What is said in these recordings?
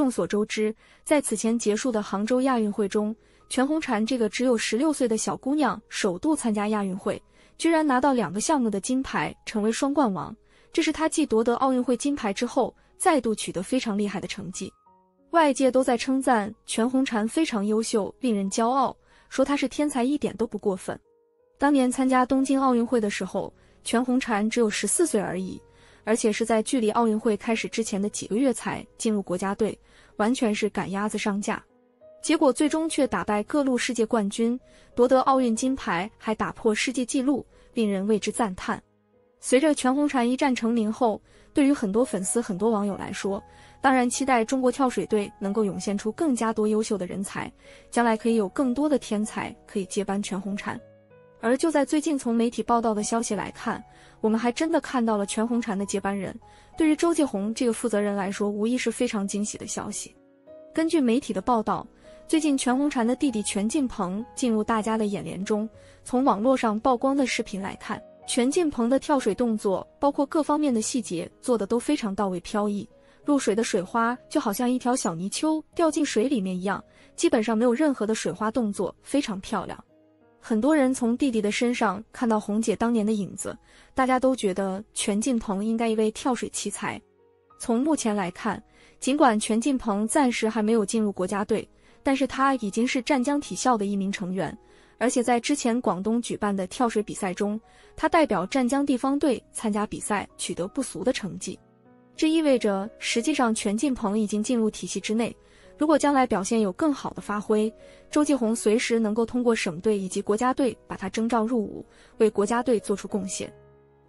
众所周知，在此前结束的杭州亚运会中，全红婵这个只有十六岁的小姑娘首度参加亚运会，居然拿到两个项目的金牌，成为双冠王。这是她继夺得奥运会金牌之后，再度取得非常厉害的成绩。外界都在称赞全红婵非常优秀，令人骄傲，说她是天才一点都不过分。当年参加东京奥运会的时候，全红婵只有十四岁而已。而且是在距离奥运会开始之前的几个月才进入国家队，完全是赶鸭子上架。结果最终却打败各路世界冠军，夺得奥运金牌，还打破世界纪录，令人为之赞叹。随着全红婵一战成名后，对于很多粉丝、很多网友来说，当然期待中国跳水队能够涌现出更加多优秀的人才，将来可以有更多的天才可以接班全红婵。而就在最近，从媒体报道的消息来看，我们还真的看到了全红婵的接班人。对于周继红这个负责人来说，无疑是非常惊喜的消息。根据媒体的报道，最近全红婵的弟弟全进鹏进入大家的眼帘中。从网络上曝光的视频来看，全进鹏的跳水动作，包括各方面的细节做的都非常到位、飘逸。入水的水花就好像一条小泥鳅掉进水里面一样，基本上没有任何的水花动作，非常漂亮。很多人从弟弟的身上看到红姐当年的影子，大家都觉得全进鹏应该一位跳水奇才。从目前来看，尽管全进鹏暂时还没有进入国家队，但是他已经是湛江体校的一名成员，而且在之前广东举办的跳水比赛中，他代表湛江地方队参加比赛，取得不俗的成绩。这意味着，实际上全进鹏已经进入体系之内。如果将来表现有更好的发挥，周继红随时能够通过省队以及国家队把他征召入伍，为国家队做出贡献。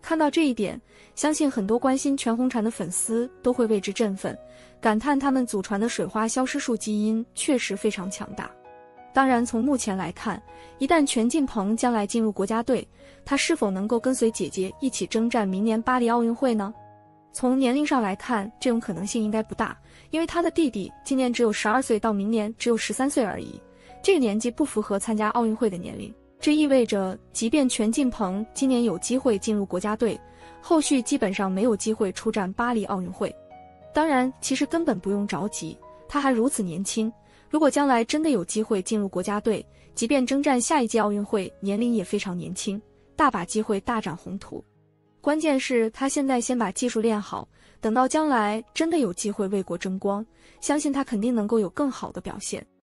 看到这一点，相信很多关心全红婵的粉丝都会为之振奋，感叹他们祖传的水花消失术基因确实非常强大。当然，从目前来看，一旦全进鹏将来进入国家队，他是否能够跟随姐姐一起征战明年巴黎奥运会呢？从年龄上来看，这种可能性应该不大。因为他的弟弟今年只有十二岁，到明年只有十三岁而已，这个年纪不符合参加奥运会的年龄。这意味着，即便全进鹏今年有机会进入国家队，后续基本上没有机会出战巴黎奥运会。当然，其实根本不用着急，他还如此年轻。如果将来真的有机会进入国家队，即便征战下一届奥运会，年龄也非常年轻，大把机会大展宏图。关键是，他现在先把技术练好。等到将来真的有机会为国争光，相信他肯定能够有更好的表现。